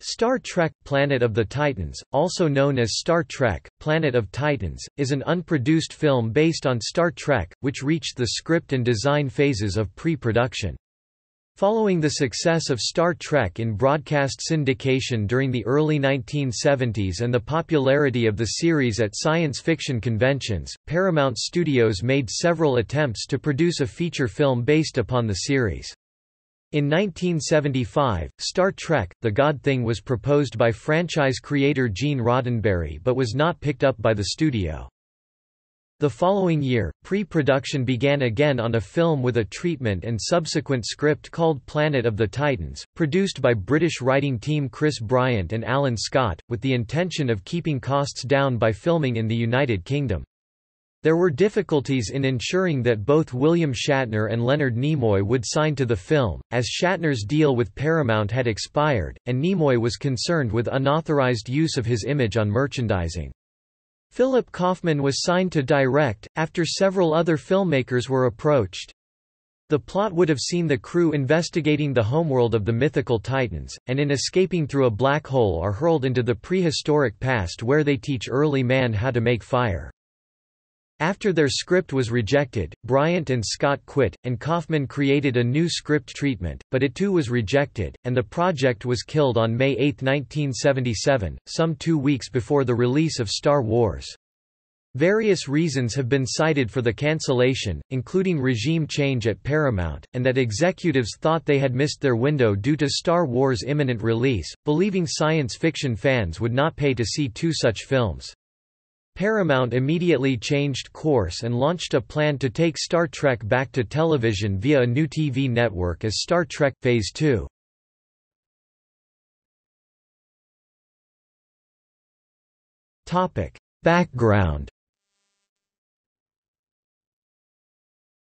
Star Trek – Planet of the Titans, also known as Star Trek – Planet of Titans, is an unproduced film based on Star Trek, which reached the script and design phases of pre-production. Following the success of Star Trek in broadcast syndication during the early 1970s and the popularity of the series at science fiction conventions, Paramount Studios made several attempts to produce a feature film based upon the series. In 1975, Star Trek – The God Thing was proposed by franchise creator Gene Roddenberry but was not picked up by the studio. The following year, pre-production began again on a film with a treatment and subsequent script called Planet of the Titans, produced by British writing team Chris Bryant and Alan Scott, with the intention of keeping costs down by filming in the United Kingdom. There were difficulties in ensuring that both William Shatner and Leonard Nimoy would sign to the film, as Shatner's deal with Paramount had expired, and Nimoy was concerned with unauthorized use of his image on merchandising. Philip Kaufman was signed to direct, after several other filmmakers were approached. The plot would have seen the crew investigating the homeworld of the mythical Titans, and in escaping through a black hole are hurled into the prehistoric past where they teach early man how to make fire. After their script was rejected, Bryant and Scott quit, and Kaufman created a new script treatment, but it too was rejected, and the project was killed on May 8, 1977, some two weeks before the release of Star Wars. Various reasons have been cited for the cancellation, including regime change at Paramount, and that executives thought they had missed their window due to Star Wars' imminent release, believing science fiction fans would not pay to see two such films. Paramount immediately changed course and launched a plan to take Star Trek back to television via a new TV network as Star Trek – Phase 2. Topic: Background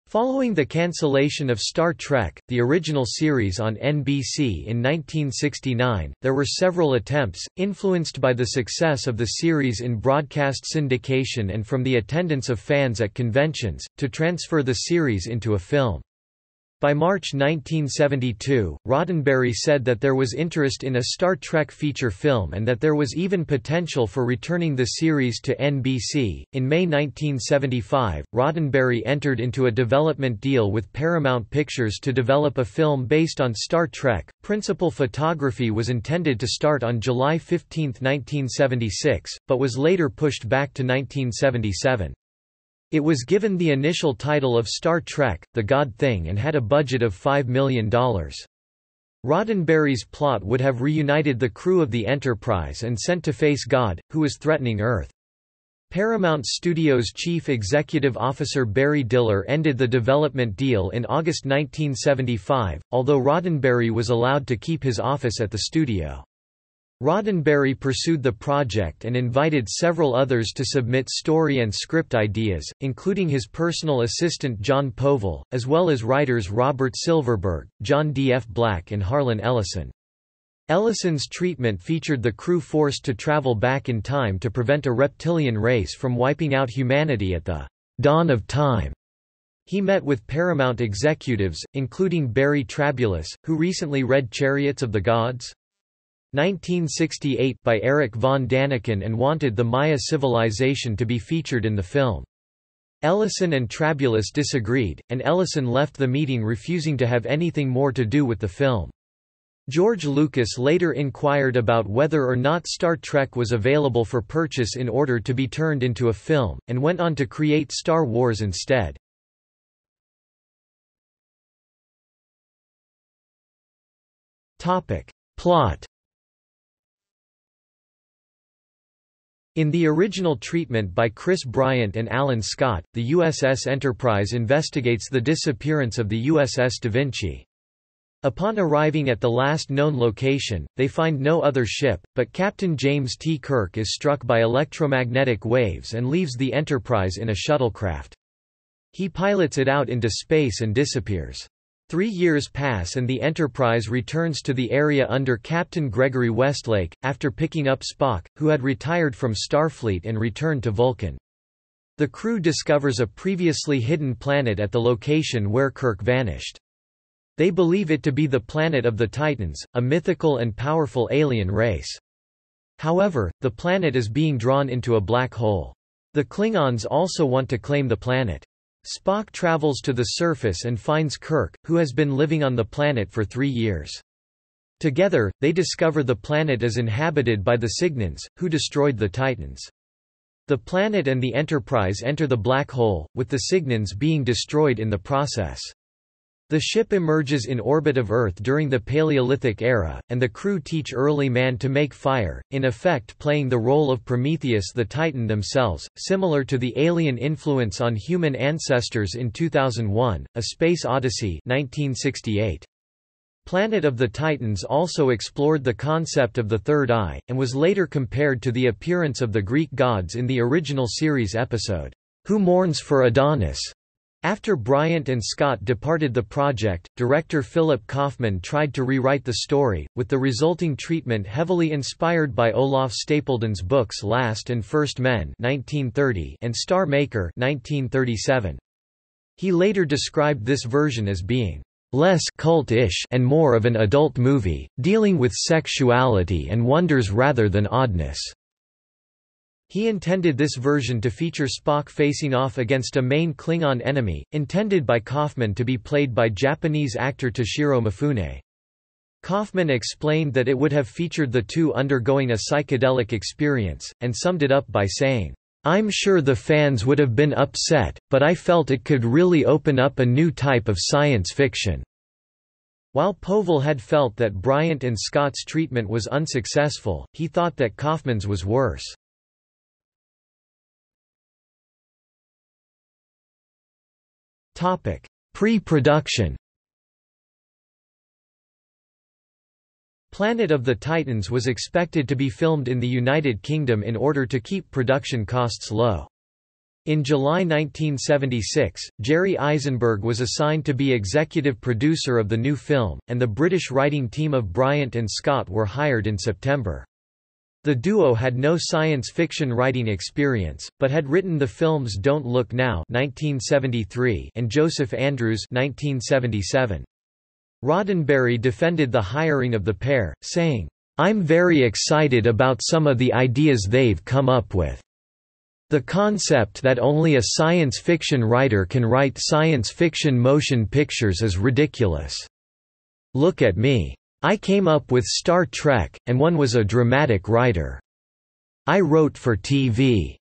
Following the cancellation of Star Trek, the original series on NBC in 1969, there were several attempts, influenced by the success of the series in broadcast syndication and from the attendance of fans at conventions, to transfer the series into a film. By March 1972, Roddenberry said that there was interest in a Star Trek feature film and that there was even potential for returning the series to NBC. In May 1975, Roddenberry entered into a development deal with Paramount Pictures to develop a film based on Star Trek. Principal photography was intended to start on July 15, 1976, but was later pushed back to 1977. It was given the initial title of Star Trek, The God Thing and had a budget of $5 million. Roddenberry's plot would have reunited the crew of the Enterprise and sent to face God, who was threatening Earth. Paramount Studios chief executive officer Barry Diller ended the development deal in August 1975, although Roddenberry was allowed to keep his office at the studio. Roddenberry pursued the project and invited several others to submit story and script ideas, including his personal assistant Jon Povill, as well as writers Robert Silverberg, John D. F. Black and Harlan Ellison. Ellison's treatment featured the crew forced to travel back in time to prevent a reptilian race from wiping out humanity at the dawn of time. He met with Paramount executives, including Barry Trabulus, who recently read Chariots of the Gods. 1968 by Eric von Daniken and wanted the Maya civilization to be featured in the film. Ellison and Trabulus disagreed, and Ellison left the meeting refusing to have anything more to do with the film. George Lucas later inquired about whether or not Star Trek was available for purchase in order to be turned into a film, and went on to create Star Wars instead. Plot In the original treatment by Chris Bryant and Alan Scott, the USS Enterprise investigates the disappearance of the USS Da Vinci. Upon arriving at the last known location, they find no other ship, but Captain James T. Kirk is struck by electromagnetic waves and leaves the Enterprise in a shuttlecraft. He pilots it out into space and disappears. Three years pass and the Enterprise returns to the area under Captain Gregory Westlake, after picking up Spock, who had retired from Starfleet and returned to Vulcan. The crew discovers a previously hidden planet at the location where Kirk vanished. They believe it to be the planet of the Titans, a mythical and powerful alien race. However, the planet is being drawn into a black hole. The Klingons also want to claim the planet. Spock travels to the surface and finds Kirk, who has been living on the planet for three years. Together, they discover the planet is inhabited by the Signans, who destroyed the Titans. The planet and the Enterprise enter the black hole, with the Signans being destroyed in the process. The ship emerges in orbit of Earth during the Paleolithic era, and the crew teach early man to make fire, in effect playing the role of Prometheus the Titan themselves, similar to the alien influence on human ancestors in 2001, A Space Odyssey 1968. Planet of the Titans also explored the concept of the third eye, and was later compared to the appearance of the Greek gods in the original series episode, Who Mourns for Adonis? After Bryant and Scott departed the project, director Philip Kaufman tried to rewrite the story, with the resulting treatment heavily inspired by Olaf Stapledon's books Last and First Men 1930 and Star Maker 1937. He later described this version as being less cult-ish and more of an adult movie, dealing with sexuality and wonders rather than oddness. He intended this version to feature Spock facing off against a main Klingon enemy, intended by Kaufman to be played by Japanese actor Toshiro Mifune. Kaufman explained that it would have featured the two undergoing a psychedelic experience, and summed it up by saying, I'm sure the fans would have been upset, but I felt it could really open up a new type of science fiction." While Povill had felt that Bryant and Scott's treatment was unsuccessful, he thought that Kaufman's was worse. Pre-production Planet of the Titans was expected to be filmed in the United Kingdom in order to keep production costs low. In July 1976, Jerry Isenberg was assigned to be executive producer of the new film, and the British writing team of Bryant and Scott were hired in September. The duo had no science fiction writing experience, but had written the films Don't Look Now 1973 and Joseph Andrews 1977. Roddenberry defended the hiring of the pair, saying, I'm very excited about some of the ideas they've come up with. The concept that only a science fiction writer can write science fiction motion pictures is ridiculous. Look at me. I came up with Star Trek, and one was a dramatic writer. I wrote for TV.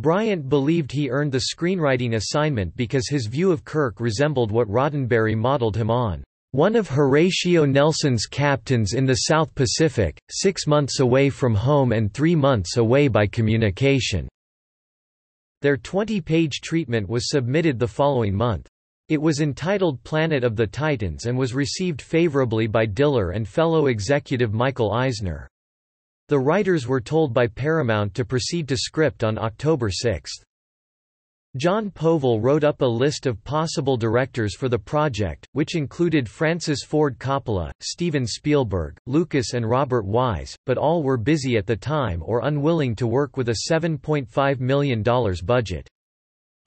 Bryant believed he earned the screenwriting assignment because his view of Kirk resembled what Roddenberry modeled him on. One of Horatio Nelson's captains in the South Pacific, six months away from home and three months away by communication. Their 20-page treatment was submitted the following month. It was entitled Planet of the Titans and was received favorably by Diller and fellow executive Michael Eisner. The writers were told by Paramount to proceed to script on October 6. Jon Povill wrote up a list of possible directors for the project, which included Francis Ford Coppola, Steven Spielberg, Lucas and Robert Wise, but all were busy at the time or unwilling to work with a $7.5 million budget.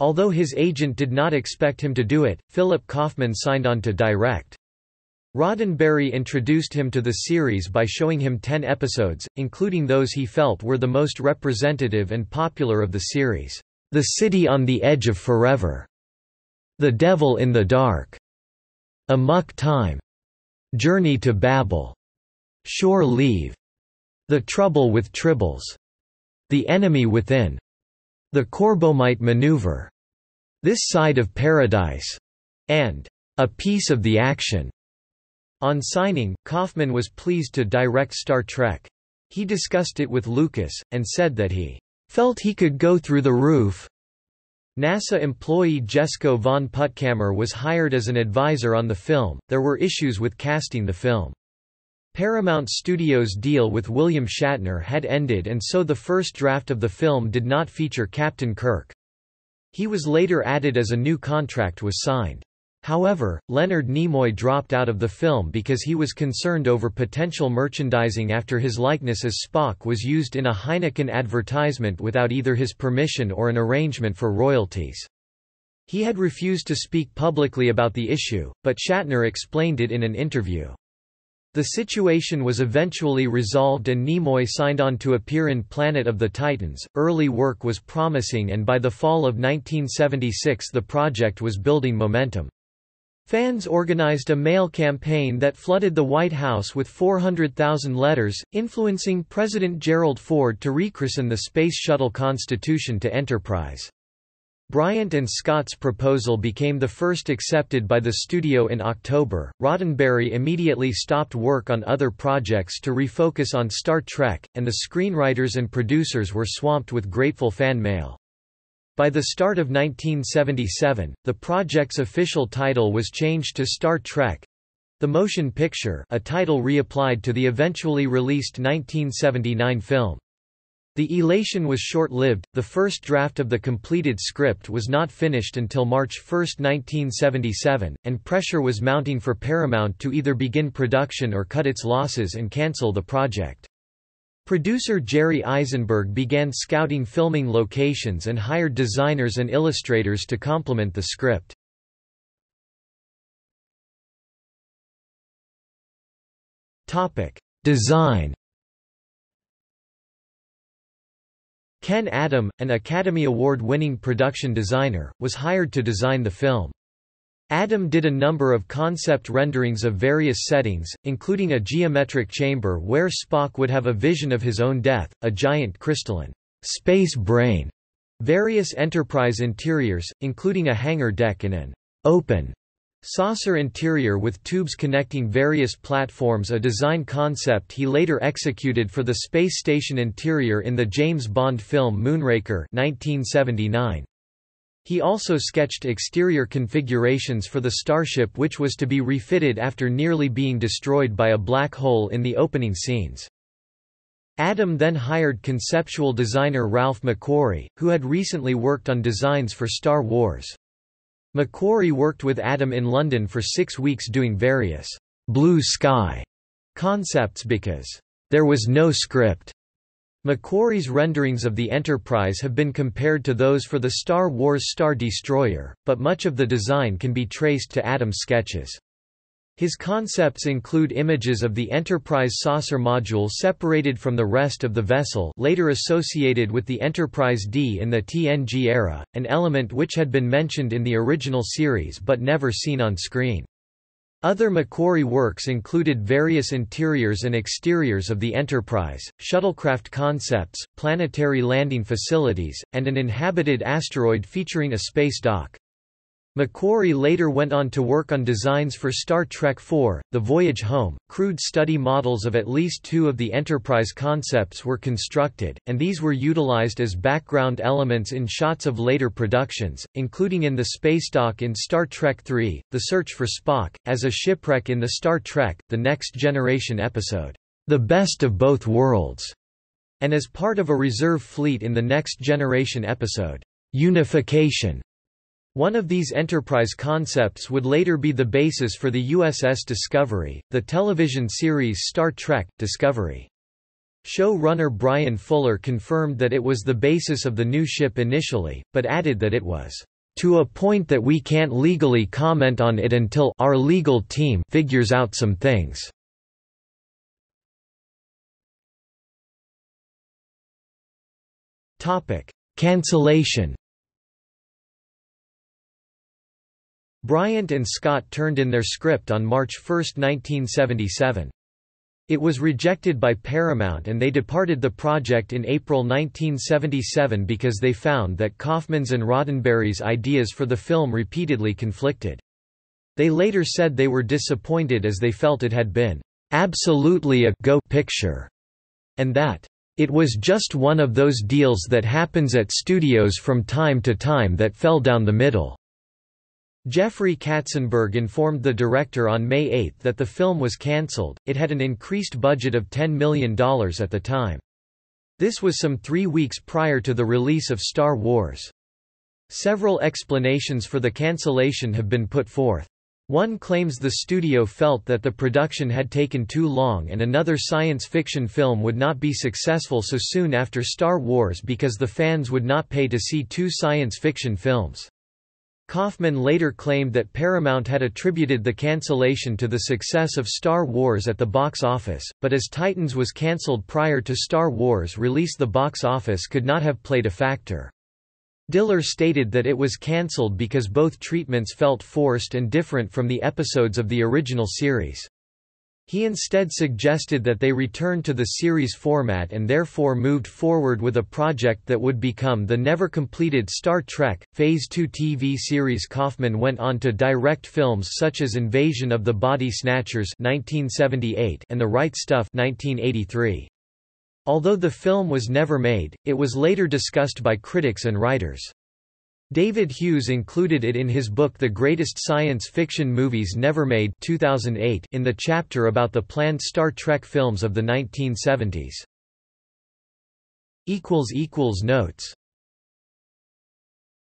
Although his agent did not expect him to do it, Philip Kaufman signed on to direct. Roddenberry introduced him to the series by showing him ten episodes, including those he felt were the most representative and popular of the series. The City on the Edge of Forever, The Devil in the Dark, Amok Time, Journey to Babel, Shore Leave, The Trouble with Tribbles, The Enemy Within, The Corbomite Maneuver, this Side of Paradise, and A Piece of the Action. On signing, Kaufman was pleased to direct Star Trek. He discussed it with Lucas, and said that he felt he could go through the roof. NASA employee Jesko von Puttkamer was hired as an advisor on the film. There were issues with casting the film. Paramount Studios' deal with William Shatner had ended and so the first draft of the film did not feature Captain Kirk. He was later added as a new contract was signed. However, Leonard Nimoy dropped out of the film because he was concerned over potential merchandising after his likeness as Spock was used in a Heineken advertisement without either his permission or an arrangement for royalties. He had refused to speak publicly about the issue, but Shatner explained it in an interview. The situation was eventually resolved and Nimoy signed on to appear in Planet of the Titans. Early work was promising and by the fall of 1976 the project was building momentum. Fans organized a mail campaign that flooded the White House with 400,000 letters, influencing President Gerald Ford to rechristen the Space Shuttle Constitution to Enterprise. Bryant and Scott's proposal became the first accepted by the studio in October. Roddenberry immediately stopped work on other projects to refocus on Star Trek, and the screenwriters and producers were swamped with grateful fan mail. By the start of 1977, the project's official title was changed to Star Trek the Motion Picture, a title reapplied to the eventually released 1979 film. The elation was short-lived, the first draft of the completed script was not finished until March 1, 1977, and pressure was mounting for Paramount to either begin production or cut its losses and cancel the project. Producer Jerry Isenberg began scouting filming locations and hired designers and illustrators to complement the script. Design Ken Adam, an Academy Award-winning production designer, was hired to design the film. Adam did a number of concept renderings of various settings, including a geometric chamber where Spock would have a vision of his own death, a giant crystalline space brain, various Enterprise interiors, including a hangar deck and an open Saucer interior with tubes connecting various platforms a design concept he later executed for the space station interior in the James Bond film Moonraker 1979. He also sketched exterior configurations for the starship which was to be refitted after nearly being destroyed by a black hole in the opening scenes. Adam then hired conceptual designer Ralph McQuarrie, who had recently worked on designs for Star Wars. McQuarrie worked with Adam in London for six weeks doing various blue sky concepts because there was no script. McQuarrie's renderings of the Enterprise have been compared to those for the Star Wars Star Destroyer, but much of the design can be traced to Adam's sketches. His concepts include images of the Enterprise saucer module separated from the rest of the vessel later associated with the Enterprise D in the TNG era, an element which had been mentioned in the original series but never seen on screen. Other McQuarrie works included various interiors and exteriors of the Enterprise, shuttlecraft concepts, planetary landing facilities, and an inhabited asteroid featuring a space dock. McQuarrie later went on to work on designs for Star Trek IV, The Voyage Home. Crude study models of at least two of the Enterprise concepts were constructed, and these were utilized as background elements in shots of later productions, including in the space dock in Star Trek III, The Search for Spock, as a shipwreck in the Star Trek, The Next Generation episode, The Best of Both Worlds, and as part of a reserve fleet in the Next Generation episode, Unification. One of these enterprise concepts would later be the basis for the USS Discovery, the television series Star Trek – Discovery. Show-runner Bryan Fuller confirmed that it was the basis of the new ship initially, but added that it was, "...to a point that we can't legally comment on it until our legal team figures out some things." Topic: Cancellation Bryant and Scott turned in their script on March 1, 1977. It was rejected by Paramount and they departed the project in April 1977 because they found that Kaufman's and Roddenberry's ideas for the film repeatedly conflicted. They later said they were disappointed as they felt it had been absolutely a go picture, and that it was just one of those deals that happens at studios from time to time that fell down the middle. Jeffrey Katzenberg informed the director on May 8 that the film was cancelled, it had an increased budget of $10 million at the time. This was some three weeks prior to the release of Star Wars. Several explanations for the cancellation have been put forth. One claims the studio felt that the production had taken too long and another science fiction film would not be successful so soon after Star Wars because the fans would not pay to see two science fiction films. Kaufman later claimed that Paramount had attributed the cancellation to the success of Star Wars at the box office, but as Titans was cancelled prior to Star Wars release the box office could not have played a factor. Diller stated that it was cancelled because both treatments felt forced and different from the episodes of the original series. He instead suggested that they return to the series format and therefore moved forward with a project that would become the never-completed Star Trek, Phase 2 TV series Kaufman went on to direct films such as Invasion of the Body Snatchers 1978 and The Right Stuff 1983. Although the film was never made, it was later discussed by critics and writers. David Hughes included it in his book The Greatest Science Fiction Movies Never Made 2008 in the chapter about the planned Star Trek films of the 1970s. Notes